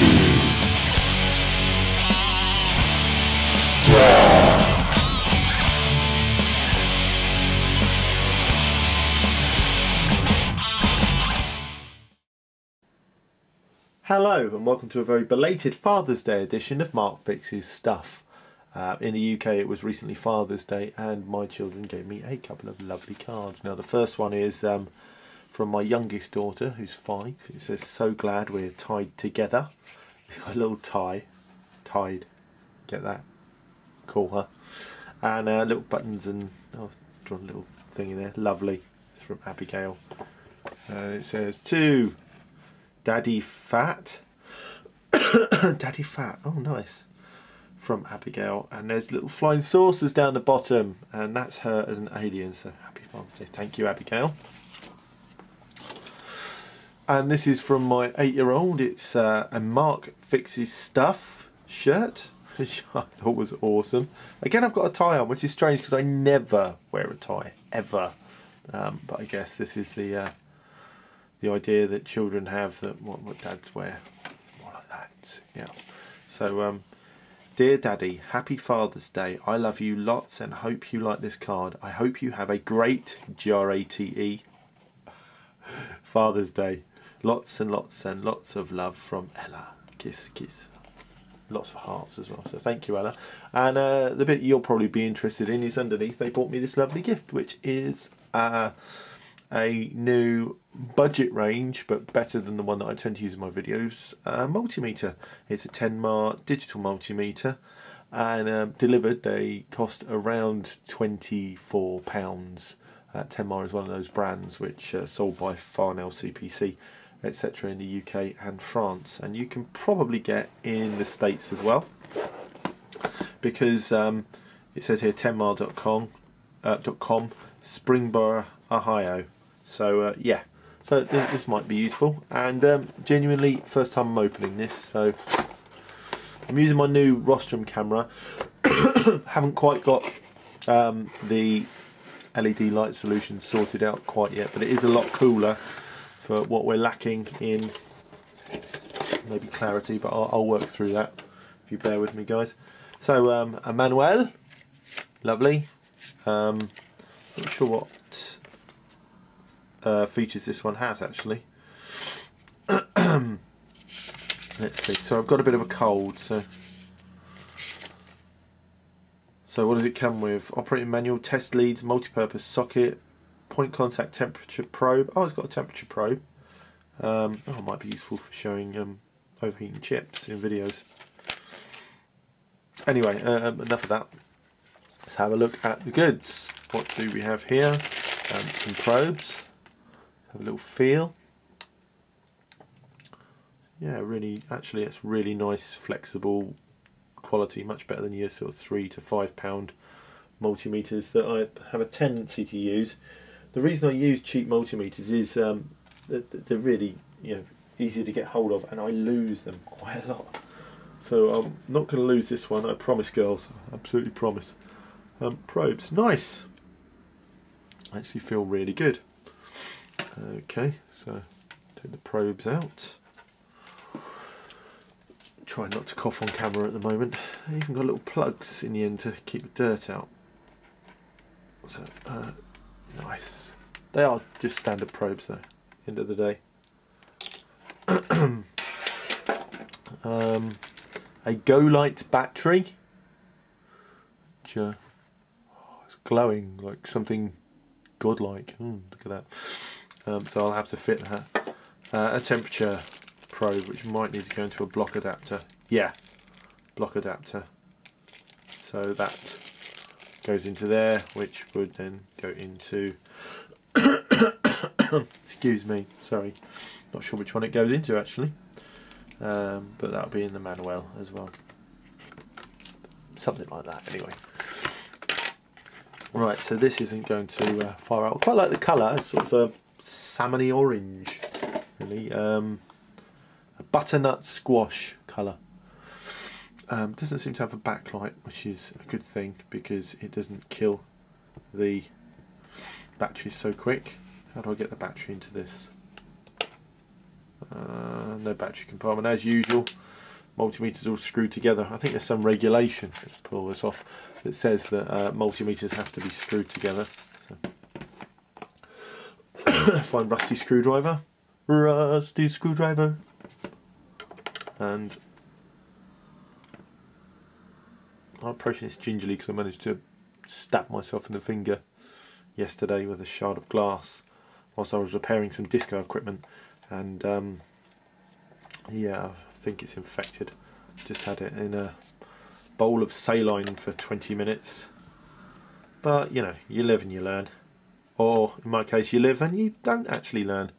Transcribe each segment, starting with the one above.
Hello, and welcome to a very belated Father's Day edition of Mark Fixes Stuff. Uh, in the UK, it was recently Father's Day, and my children gave me a couple of lovely cards. Now, the first one is um, from my youngest daughter, who's five. It says, So glad we're tied together. It's got a little tie, tied, get that? Call her. And uh, little buttons and, oh, drawn a little thing in there. Lovely. It's from Abigail. Uh, it says, To Daddy Fat. Daddy Fat. Oh, nice. From Abigail. And there's little flying saucers down the bottom. And that's her as an alien. So happy Father's Day. Thank you, Abigail. And this is from my eight year old. It's uh, a Mark Fixes Stuff shirt, which I thought was awesome. Again, I've got a tie on, which is strange because I never wear a tie, ever. Um, but I guess this is the. Uh, the idea that children have that what, what dads wear more like that yeah so um dear daddy happy father's day i love you lots and hope you like this card i hope you have a great g-r-a-t-e father's day lots and lots and lots of love from ella. Kiss kiss. Lots of hearts as well. So thank you ella. And uh, the bit you'll probably be interested in is underneath they bought me this lovely gift which is uh a new budget range, but better than the one that I tend to use in my videos, uh, multimeter. It's a Tenma digital multimeter, and um, delivered they cost around twenty-four pounds. Uh, Tenma is one of those brands which uh, sold by Farnell CPC, etc. in the UK and France, and you can probably get in the States as well, because um, it says here tenma.com, uh, .com, Springboro, Ohio. So uh, yeah, so this, this, might be useful. And um, genuinely, first time I'm opening this, so I'm using my new Rostrum camera. Haven't quite got um, the LED light solution sorted out quite yet, but it is a lot cooler for what we're lacking in maybe clarity, but I'll, I'll work through that if you bear with me, guys. So um, a manual, lovely. Um, not sure what uh, features this one has actually. Let's see. So I've got a bit of a cold. So, so what does it come with? Operating manual, test leads, multi-purpose socket, point contact temperature probe. Oh, it's got a temperature probe. Um, oh, it might be useful for showing um, overheating chips in videos. Anyway, uh, um, enough of that. Let's have a look at the goods. What do we have here? Um, some probes have a little feel yeah really actually it's really nice flexible quality much better than your sort of three to five pound multimeters that I have a tendency to use the reason I use cheap multimeters is um, they're really you know easy to get hold of and I lose them quite a lot so I'm not going to lose this one I promise girls absolutely promise um, probes nice actually feel really good Okay, so take the probes out. Try not to cough on camera at the moment. I even got little plugs in the end to keep the dirt out. So, uh, nice. They are just standard probes though, end of the day. um, a Go-Lite battery. Which, uh, oh, it's glowing like something godlike. Mm, look at that um, so I'll have to fit that. Uh, a temperature probe which might need to go into a block adapter. Yeah, block adapter. So that goes into there which would then go into excuse me, sorry, not sure which one it goes into actually. Um, but that'll be in the manual as well. Something like that anyway. Right, so this isn't going to uh, fire out. I quite like the colour, it's sort of a salmony orange, really. Um, a butternut squash colour. Um, doesn't seem to have a backlight, which is a good thing because it doesn't kill the batteries so quick. How do I get the battery into this? Uh, no battery compartment as usual. multimeters all screwed together. I think there's some regulation, let's pull this off, that says that uh, multimeters have to be screwed together. So. Find rusty screwdriver. Rusty screwdriver. And I'm approaching this gingerly because I managed to stab myself in the finger yesterday with a shard of glass whilst I was repairing some disco equipment. And um, yeah I think it's infected. Just had it in a bowl of saline for 20 minutes. But you know you live and you learn. Or in my case you live and you don't actually learn.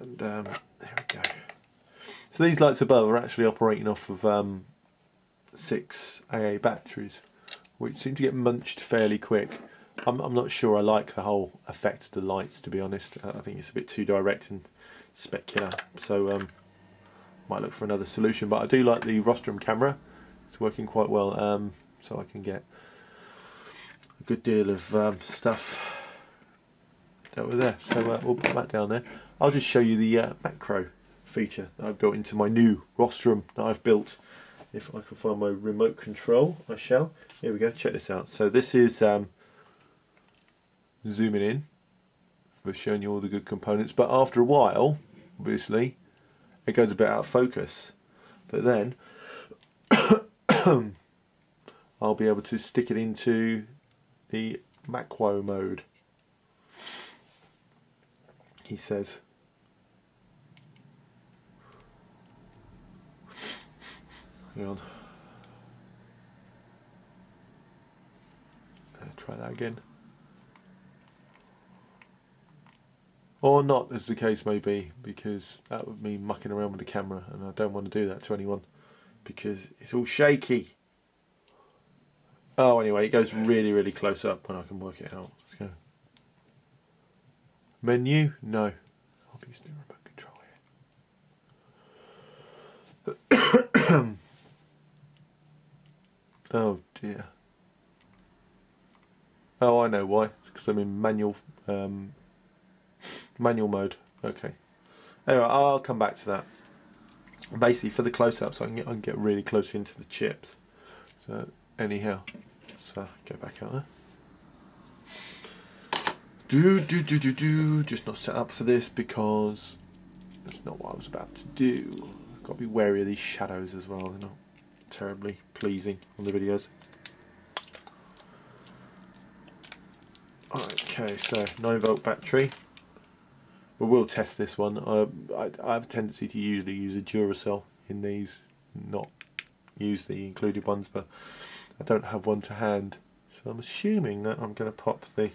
And um, there we go. So these lights above are actually operating off of um, six AA batteries which seem to get munched fairly quick I'm, I'm not sure I like the whole effect of the lights to be honest. I think it's a bit too direct and specular. So um, might look for another solution. But I do like the rostrum camera. It's working quite well. Um, so I can get a good deal of um, stuff over there. So uh, we'll put that down there. I'll just show you the uh, macro feature that I've built into my new rostrum that I've built. If I can find my remote control, I shall. Here we go, check this out. So this is um, zooming in. We've shown you all the good components, but after a while, obviously, it goes a bit out of focus. But then, I'll be able to stick it into the macro mode. He says. Hang try that again. or not as the case may be because that would mean mucking around with the camera and I don't want to do that to anyone because it's all shaky. Oh anyway it goes really really close up when I can work it out. Let's go. Menu? No I'll be using the remote control here oh dear oh I know why it's because I'm in manual um, Manual mode. Okay. Anyway, I'll come back to that. Basically, for the close-ups, I can get I can get really close into the chips. So anyhow, so go back out there. Do do do do do. Just not set up for this because that's not what I was about to do. I've got to be wary of these shadows as well. They're not terribly pleasing on the videos. Okay, so 9 volt battery. We will test this one. Uh, I, I, have a tendency to usually use a Duracell in these, not use the included ones, but I don't have one to hand. So I'm assuming that I'm going to pop the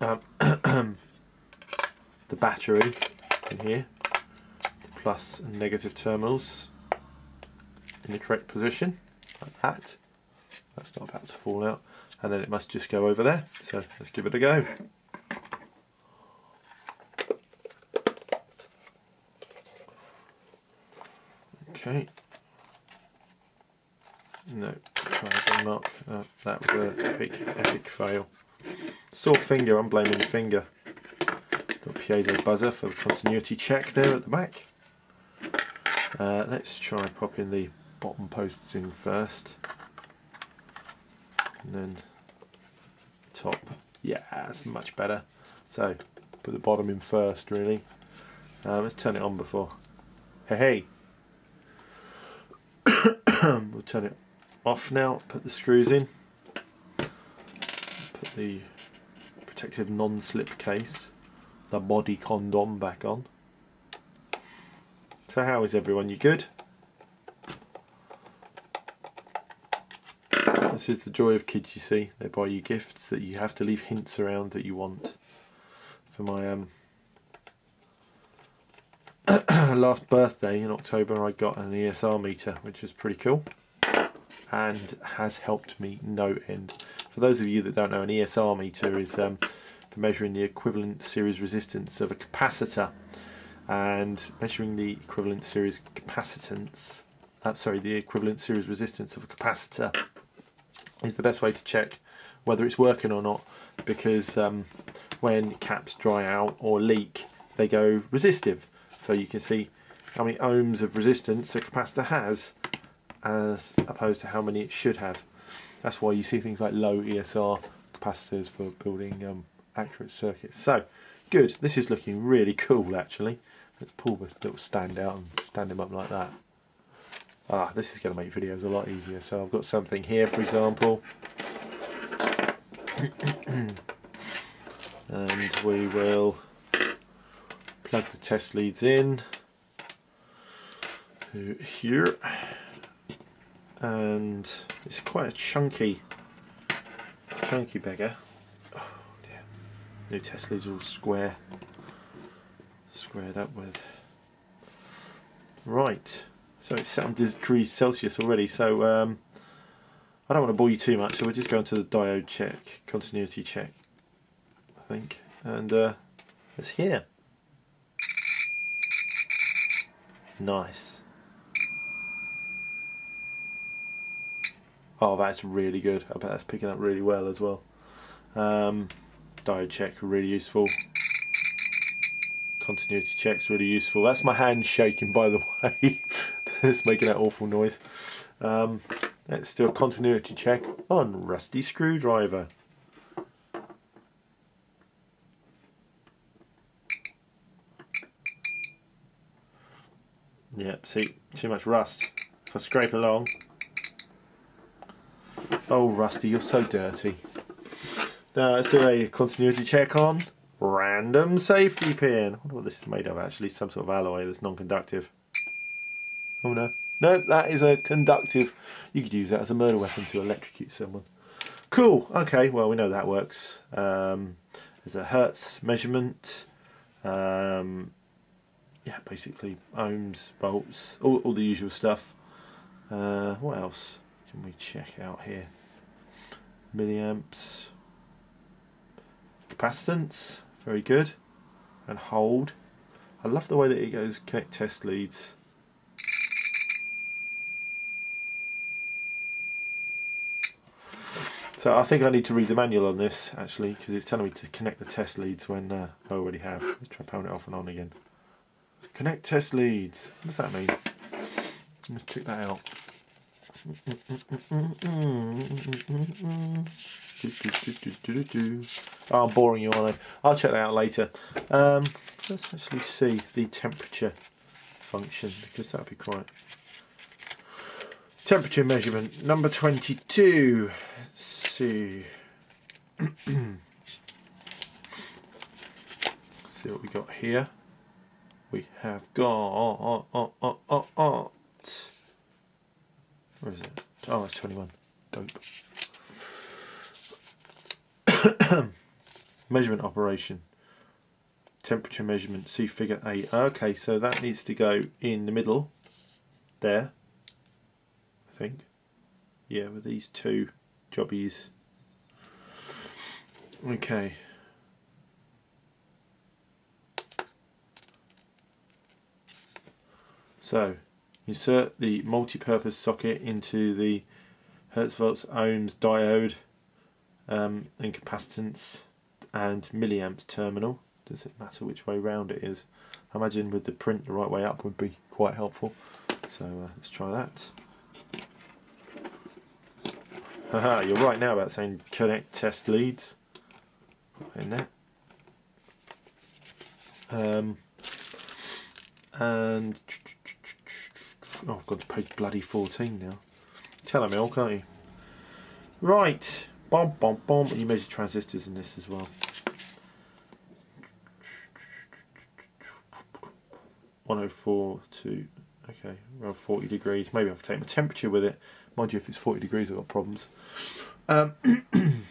um, the battery in here, plus negative terminals in the correct position, like that. That's not about to fall out. And then it must just go over there. So let's give it a go. Okay. No, mark. Uh, that was an epic, epic fail. Sore finger, I'm blaming the finger. Got piezo buzzer for the continuity check there at the back. Uh, let's try popping the bottom posts in first. And then top. Yeah, that's much better. So, put the bottom in first really. Uh, let's turn it on before. Hey, hey. we'll turn it off now, put the screws in, put the protective non-slip case, the body condom back on. So how is everyone, you good? This is the joy of kids, you see. They buy you gifts that you have to leave hints around that you want. For my um, last birthday in October I got an ESR meter which was pretty cool and has helped me no end. For those of you that don't know an ESR meter is um, for measuring the equivalent series resistance of a capacitor and measuring the equivalent series capacitance uh, sorry the equivalent series resistance of a capacitor is the best way to check whether it's working or not because um, when caps dry out or leak they go resistive so you can see how many ohms of resistance a capacitor has as opposed to how many it should have. That's why you see things like low ESR capacitors for building um, accurate circuits. So, good. This is looking really cool actually. Let's pull the little stand out and stand him up like that. Ah, this is going to make videos a lot easier. So I've got something here, for example. and we will plug the test leads in. To here. And it's quite a chunky chunky beggar. Oh dear. New test leads all square squared up with. Right so it's set on degrees Celsius already so um, I don't want to bore you too much so we're just going to the diode check continuity check I think and uh, it's here nice Oh, that's really good. I bet that's picking up really well as well. Um, diode check, really useful. Continuity check's really useful. That's my hand shaking, by the way. it's making that awful noise. Um, let's do a continuity check on rusty screwdriver. Yep, see, too much rust. If I scrape along, Oh, Rusty, you're so dirty. Now let's do a continuity check on random safety pin. I wonder what this is made of actually. Some sort of alloy that's non-conductive. Oh no. No, that is a conductive. You could use that as a murder weapon to electrocute someone. Cool. Okay, well we know that works. Um, there's a hertz measurement. Um, yeah, basically ohms, volts, all, all the usual stuff. Uh, what else can we check out here? milliamps. Capacitance, very good. And hold. I love the way that it goes connect test leads. So I think I need to read the manual on this actually because it's telling me to connect the test leads when uh, I already have. Let's try powering it off and on again. Connect test leads. What does that mean? Let's check that out. Oh, I'm boring you, aren't I? I'll check that out later. Um, let's actually see the temperature function because that'd be quite. Temperature measurement number 22. Let's see. see what we got here. We have got. Where is it? Oh, it's 21. Dope. measurement operation. Temperature measurement. See figure 8. Okay, so that needs to go in the middle. There. Think. Yeah, with these two jobbies. Okay. So, Insert the multi-purpose socket into the Hertz volts ohms diode um, and capacitance and milliamps terminal. Does it matter which way round it is? I imagine with the print the right way up would be quite helpful. So uh, let's try that. Haha, you're right now about saying connect test leads. In that. Um, and Oh, I've got to page bloody 14 now. Tell me all, can't you? Right. Bomb, bomb, bomb. You measure transistors in this as well. One oh four to okay around forty degrees. Maybe I can take my temperature with it. Mind you, if it's forty degrees, I've got problems. Um,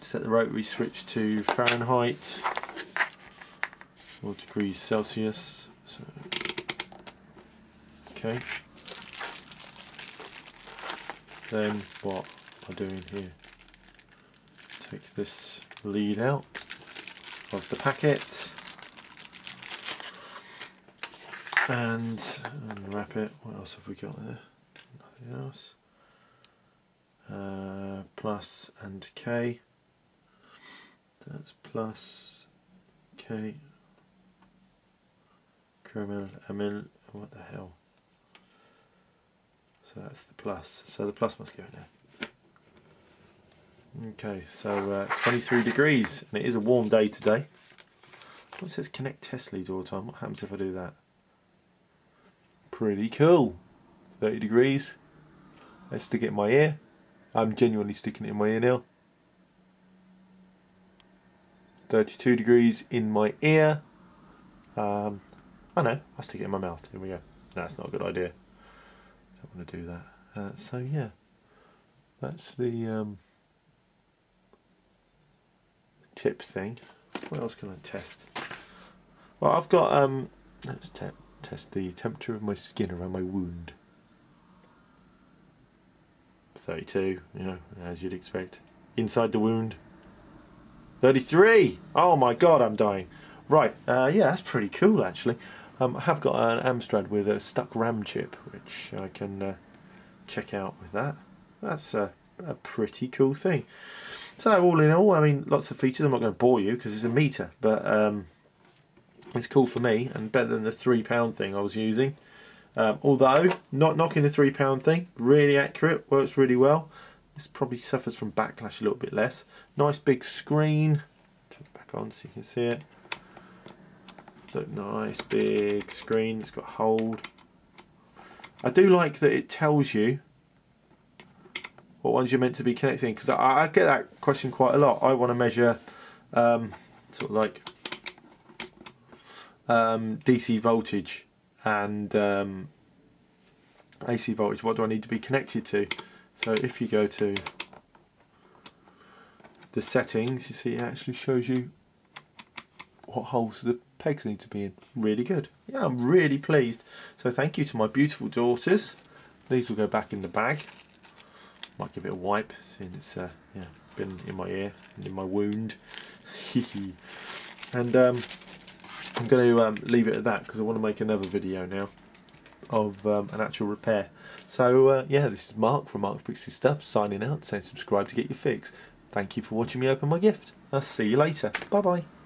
set the rotary switch to Fahrenheit or degrees Celsius. So Okay. Then what am I doing here? Take this lead out of the packet and unwrap it. What else have we got there? Nothing else. Uh, plus and K. That's plus K Chromel, Alumel, what the hell? So that's the plus. So the plus must go in there. Okay, so uh, 23 degrees, and it is a warm day today. It says connect test leads all the time. What happens if I do that? Pretty cool. 30 degrees. Let's stick it in my ear. I'm genuinely sticking it in my ear now. 32 degrees in my ear. Um, I know, I'll stick it in my mouth. Here we go. That's not a good idea. Don't want to do that. Uh, so yeah, that's the um, tip thing. What else can I test? Well, I've got um, let's te test the temperature of my skin around my wound. 32, you know, as you'd expect. Inside the wound, 33! Oh my god, I'm dying. Right, uh, yeah, that's pretty cool actually. Um, I have got an Amstrad with a stuck RAM chip, which I can uh, check out with that. That's a, a, pretty cool thing. So all in all, I mean, lots of features. I'm not going to bore you because it's a meter, but um, it's cool for me and better than the three pound thing I was using. Um, although not knocking the three pound thing, really accurate, works really well. This probably suffers from backlash a little bit less. Nice big screen. Turn it back on so you can see it. Look nice big screen. It's got hold. I do like that it tells you what ones you're meant to be connecting because I, I, get that question quite a lot. I want to measure um, sort of like um, DC voltage and um, AC voltage. What do I need to be connected to? So if you go to the settings, you see it actually shows you what holes the pegs need to be in. Really good. Yeah, I'm really pleased. So thank you to my beautiful daughters. These will go back in the bag. Might give it a wipe since it's uh, yeah, been in my ear and in my wound. and um, I'm going to um, leave it at that because I want to make another video now of um, an actual repair. So uh, yeah, this is Mark from Mark Fixes Stuff signing out, saying subscribe to get your fix. Thank you for watching me open my gift. I'll see you later. Bye bye.